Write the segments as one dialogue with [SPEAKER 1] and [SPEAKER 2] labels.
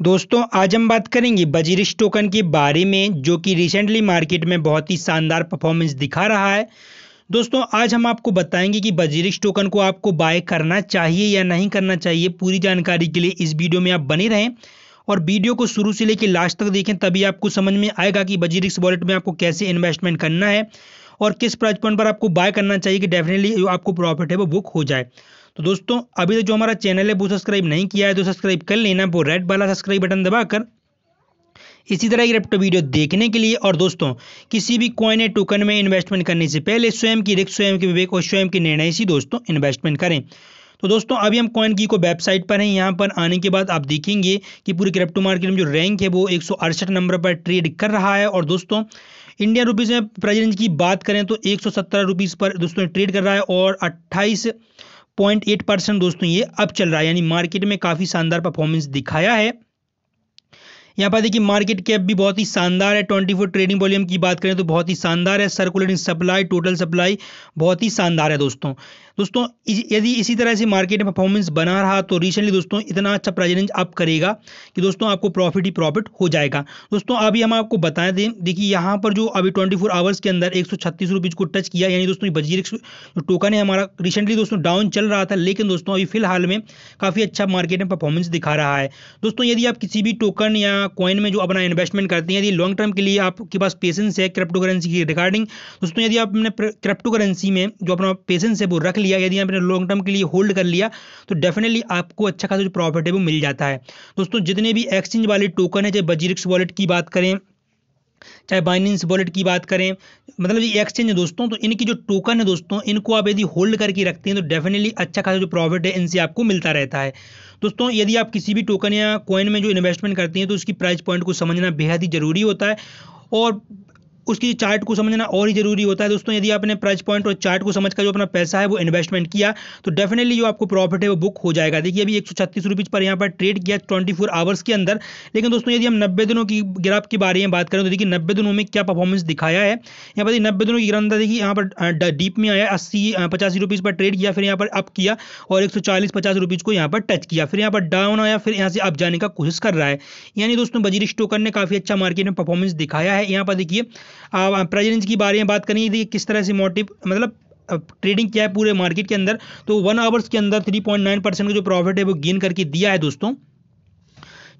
[SPEAKER 1] दोस्तों, आज हम बात करेंगे बजीरिश टोकन के बारे में, जो कि रिसेंटली मार्केट में बहुत ही शानदार परफॉर्मेंस दिखा रहा है। दोस्तों, आज हम आपको बताएँगे कि बजीरिश टोकन को आपको बाय करना चाहिए या नहीं करना चाहिए। पूरी जानकारी के लिए इस वीडियो में आप बने रहें और वीडियो को शुरू से लेकर लास्ट तक देखें, तभी आपको समझ में आएगा कि बजीरिक्स वॉलेट में आपको कैसे इन्वेस्टमेंट करना है और किस प्राइस पॉइंट पर आपको बाय करना चाहिए कि डेफिनेटली आपको प्रॉफिट है वो बुक हो जाए। तो दोस्तों, अभी तक जो हमारा चैनल है वो सब्सक्राइब नहीं किया है तो सब्सक्राइब कर लेना, वो रेड वाला सब्सक्राइब बटन दबाकर। इसी तरह की रेप्टो वीडियो देखने के लिए और दोस्तों, किसी भी कॉइन या टोकन में इन्वेस्टमेंट करने से पहले स्वयं की रिक्स स्वयं के विवेक और स्वयं के निर्णय से दोस्तों इन्वेस्टमेंट करें। तो दोस्तों, अभी हम कॉइन की को वेबसाइट पर हैं, यहाँ पर आने के बाद आप देखेंगे कि पूरी क्रिप्टो मार्केट में जो रैंक है वो एक सौ अड़सठ नंबर पर ट्रेड कर रहा है और दोस्तों इंडियन रुपीज़ में प्राइस की बात करें तो एक सौ पर दोस्तों ट्रेड कर रहा है और अट्ठाईस पॉइंट एट परसेंट दोस्तों ये अब चल रहा है, यानी मार्केट में काफ़ी शानदार परफॉर्मेंस दिखाया है। यहाँ पर देखिए मार्केट कैप भी बहुत ही शानदार है। ट्वेंटी फोर ट्रेडिंग वॉल्यूम की बात करें तो बहुत ही शानदार है। सर्कुलेटिंग सप्लाई टोटल सप्लाई बहुत ही शानदार है दोस्तों। दोस्तों यदि इसी तरह से मार्केट में परफॉर्मेंस बना रहा तो रिसेंटली दोस्तों इतना अच्छा प्राइस अप करेगा कि दोस्तों आपको प्रॉफिट ही प्रॉफिट हो जाएगा। दोस्तों, अभी हम आपको बता दें, देखिए यहाँ पर जो अभी ट्वेंटी फोर आवर्स के अंदर एक सौ को टच किया, यानी दोस्तों बजीर जो टोकन है हमारा रिसेंटली दोस्तों डाउन चल रहा था, लेकिन दोस्तों अभी फ़िलहाल में काफ़ी अच्छा मार्केट में परफॉर्मेंस दिखा रहा है। दोस्तों, यदि आप किसी भी टोकन या कॉइन में जो अपना इन्वेस्टमेंट करते हैं, यदि लॉन्ग टर्म के लिए आपके पास पेशेंस है क्रिप्टो करेंसी की रिगार्डिंग दोस्तों यदि आपने क्रिप्टो करेंसी में जो अपना पेशेंस है वो रख लिया, यदि आपने लॉन्ग टर्म के लिए होल्ड कर लिया तो डेफिनेटली आपको अच्छा खासा जो प्रॉफिट है वो मिल जाता है। दोस्तों जितने भी एक्सचेंज वाले टोकन है, चाहे बजीरिक्स वॉलेट की बात करें चाहे बाइनेंस वॉलेट की बात करें मतलब ये एक्सचेंज है दोस्तों तो इनकी जो टोकन है दोस्तों, इनको आप यदि होल्ड करके रखते हैं तो डेफिनेटली अच्छा खासा जो प्रॉफिट है, इनसे आपको मिलता रहता है। दोस्तों, यदि आप किसी भी टोकन या कॉइन में जो इन्वेस्टमेंट करते हैं तो उसकी प्राइस पॉइंट को समझना बेहद ही ज़रूरी होता है। और उसकी चार्ट को समझना और ही ज़रूरी होता है। दोस्तों, यदि आपने प्राइस पॉइंट और चार्ट को समझ समझकर जो अपना पैसा है, वो इन्वेस्टमेंट किया तो डेफिनेटली जो आपको प्रॉफिट है, वो बुक हो जाएगा। देखिए, अभी एक सौ पर यहाँ पर ट्रेड किया ट्वेंटी फोर आवर्स के अंदर। लेकिन दोस्तों, यदि हम नब्बे दिनों की ग्राफ के बारे में बात करें तो देखिए, नब्बे दिनों में क्या परफॉर्मेंस दिखाया है। यहाँ पर नब्बे दिनों की गिरंदा देखिए, यहाँ पर डीप में आया, अस्सी पचासी रुपीज़ पर ट्रेड किया, फिर यहाँ पर अप किया और एक सौ चालीस, पचास रुपीज़ को यहाँ पर टच किया। फिर यहाँ पर डाउन आया, फिर यहाँ से अप जाने का कोशिश कर रहा है। यानी दोस्तों बजीरिश स्टोकर ने काफ़ी अच्छा मार्केट में परफॉर्मेंस दिखाया है। यहाँ पर देखिए चैलेंज की बारे में बात करें यदि किस तरह से मोटिव मतलब ट्रेडिंग किया है पूरे मार्केट के अंदर तो वन आवर्स के अंदर थ्री पॉइंट नाइन परसेंट का जो प्रॉफिट है वो गेन करके दिया है दोस्तों।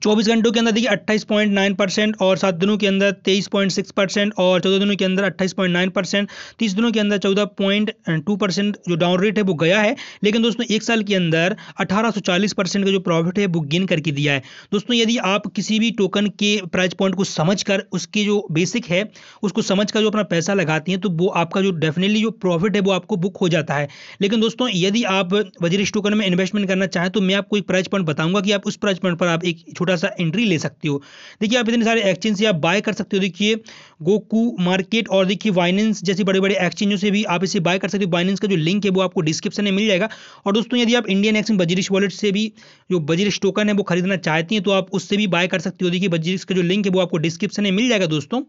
[SPEAKER 1] चौबीस घंटों के अंदर देखिए, अट्ठाईस पॉइंट नाइन परसेंट और सात दिनों के अंदर तेईस पॉइंट सिक्स परसेंट और चौदह दिनों के अंदर अट्ठाईस पॉइंट नाइन परसेंट, तीस दिनों के अंदर चौदह पॉइंट टू परसेंट जो डाउन रेट है वो गया है। लेकिन दोस्तों, एक साल के अंदर अठारह सौ चालीस परसेंट का जो प्रॉफिट है वो गेन करके दिया है। दोस्तों, यदि आप किसी भी टोकन के प्राइस पॉइंट को समझ कर उसकी जो बेसिक है, उसको समझ कर जो अपना पैसा लगाती हैं तो वो आपका जो डेफिनेटली जो प्रॉफिट है वो आपको बुक हो जाता है। लेकिन दोस्तों, यदि आप वजीरिश टोकन में इन्वेस्टमेंट करना चाहें तो मैं आपको एक प्राइस पॉइंट बताऊँगा कि आप उस प्राइस पॉइंट पर आप एक छोटा सा एंट्री ले सकते सकते हो। देखिए, आप इतने सारे एक्सचेंज से आप बाय कर सकते हो। देखिए गोकू मार्केट और देखिए वाइनेंस जैसे बड़े बड़े एक्सचेंजों से भी आप इसे बाय कर सकते हो। वाइनेंस का जो लिंक है, वो आपको डिस्क्रिप्शन में मिल जाएगा। और दोस्तों, यदि आप इंडियन एक्सचेंज बजरिश वॉलेट से भी जो बजरिश टोकन है, वो खरीदना चाहती हैं तो आप उससे भी बाय कर सकते हो। देखिए बजरिश का जो लिंक है, वो आपको डिस्क्रिप्शन में मिल जाएगा, दोस्तों।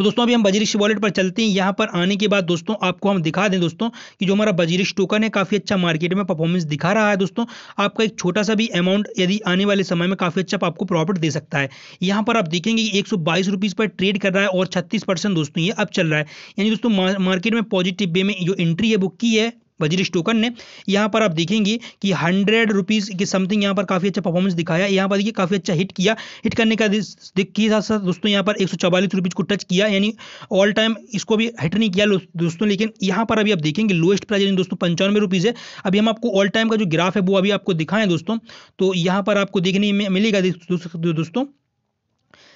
[SPEAKER 1] तो दोस्तों, अभी हम बजरिश वॉलेट पर चलते हैं। यहाँ पर आने के बाद दोस्तों, आपको हम दिखा दें दोस्तों, कि जो हमारा बजरिश टोकन है, काफ़ी अच्छा मार्केट में परफॉर्मेंस दिखा रहा है दोस्तों। आपका एक छोटा सा भी अमाउंट यदि आने वाले समय में काफ़ी अच्छा आपको प्रॉफिट दे सकता है। यहाँ पर आप देखेंगे कि एक सौ पर ट्रेड कर रहा है और छत्तीस दोस्तों ये अब चल रहा है। यानी दोस्तों मार्केट में पॉजिटिव वे में जो एंट्री है बुक की है। वजीरिश टोकन ने। यहाँ पर आप देखेंगे कि हंड्रेड रुपीज़ के समथिंग यहाँ पर काफ़ी अच्छा परफॉर्मेंस दिखाया। यहाँ पर देखिए काफ़ी अच्छा हिट किया। हिट करने का के साथ साथ दोस्तों यहाँ पर एक सौ को टच किया। यानी ऑल टाइम इसको भी हिट नहीं किया दोस्तों। लेकिन यहाँ पर अभी आप देखेंगे लोएस्ट प्राइस दोस्तों पंचानवे रुपीज़ है। अभी हम आपको ऑल टाइम का जो ग्राफ है वो अभी आपको दिखाएँ दोस्तों। तो यहाँ पर आपको देखने में मिलेगा दोस्तों।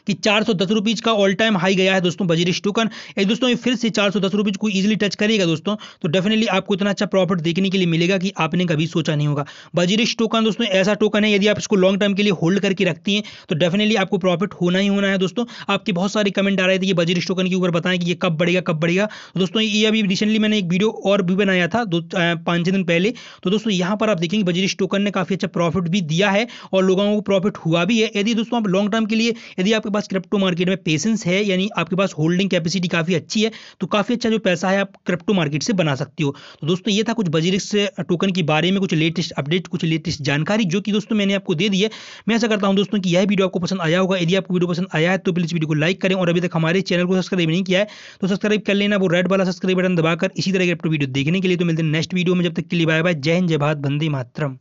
[SPEAKER 1] कि चार सौ दस रुपीज़ का ऑल टाइम हाई गया है दोस्तों बजीरिश टोकन ये दोस्तों, ये फिर से चार सौ दस रुपीज़ को ईजिली टच करेगा दोस्तों तो डेफिनेटली आपको इतना अच्छा प्रॉफिट देखने के लिए मिलेगा कि आपने कभी सोचा नहीं होगा। बजीरिश टोकन दोस्तों, ऐसा टोकन है, यदि आप इसको लॉन्ग टर्म के लिए होल्ड करके रखती हैं तो डेफिनेटली आपको प्रॉफिट होना ही होना है दोस्तों। आपके बहुत सारे कमेंट आ रहे थे कि बजीरिश टोकन के ऊपर बताएँ कि ये कब बढ़ेगा कब बढ़ेगा। तो दोस्तों, ये अभी रिसेंटली मैंने एक वीडियो और भी बनाया था, दो पाँच दिन पहले। तो दोस्तों, यहाँ पर आप देखेंगे बजीरिश टोकन ने काफ़ी अच्छा प्रॉफिट भी दिया है और लोगों को प्रॉफिट हुआ भी है। यदि दोस्तों आप लॉन्ग टर्म के लिए, यदि आपके पास क्रिप्टो मार्केट में पेशेंस है, यानी आपके पास होल्डिंग कैपेसिटी काफ़ी अच्छी है तो काफ़ी अच्छा जो पैसा है आप क्रिप्टो मार्केट से बना सकते हो। तो दोस्तों, ये था कुछ बजीरिक्स टोकन के बारे में, कुछ लेटेस्ट अपडेट कुछ लेटेस्ट जानकारी, जो कि दोस्तों मैंने आपको दे दी है। मैं ऐसा करता हूँ दोस्तों कि यह वीडियो आपको पसंद आया होगा। यदि आपको वीडियो पसंद आया है तो प्लीज़ वीडियो को लाइक करें और अभी तक हमारे चैनल को सब्सक्राइब नहीं किया है तो सब्सक्राइब कर लेना। वो रेड वाला सब्सक्राइब बटन दबाकर इसी तरह के वीडियो देखने के लिए। तो मिलते हैं नेक्स्ट वीडियो में, जब तक के लिए बाय बाय जय हिंद, जय भारत बंदे मातरम।